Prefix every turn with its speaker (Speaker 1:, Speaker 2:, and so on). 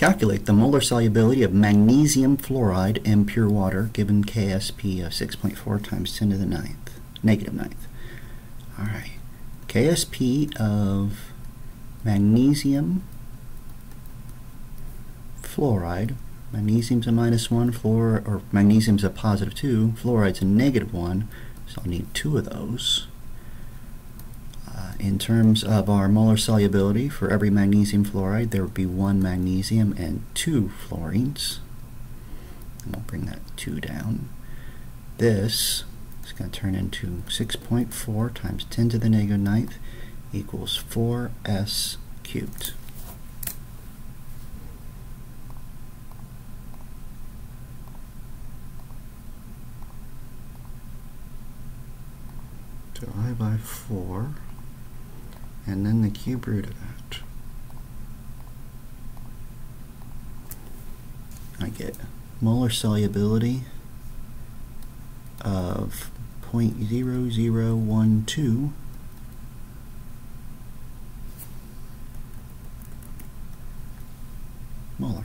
Speaker 1: Calculate the molar solubility of magnesium fluoride in pure water given KSP of 6.4 times 10 to the ninth, negative ninth. All right. KSP of magnesium fluoride. Magnesium's a minus 1, fluor, or magnesium's a positive 2, fluoride's a negative 1, so I'll need two of those. In terms of our molar solubility, for every magnesium fluoride, there would be one magnesium and two fluorines. And we'll bring that 2 down. This is going to turn into 6.4 times 10 to the negative ninth equals 4s cubed. So I by 4, and then the cube root of that. I get molar solubility of 0.0012 molar.